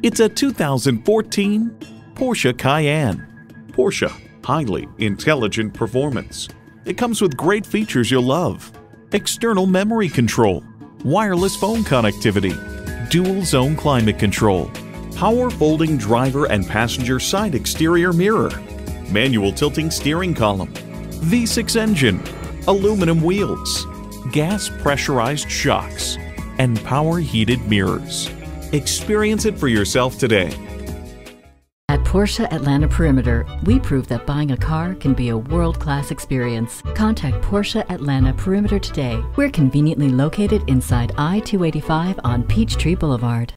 It's a 2014 Porsche Cayenne. Porsche, highly intelligent performance. It comes with great features you'll love. External memory control, wireless phone connectivity, dual zone climate control, power folding driver and passenger side exterior mirror, manual tilting steering column, V6 engine, aluminum wheels, gas pressurized shocks, and power heated mirrors. Experience it for yourself today. At Porsche Atlanta Perimeter, we prove that buying a car can be a world class experience. Contact Porsche Atlanta Perimeter today. We're conveniently located inside I 285 on Peachtree Boulevard.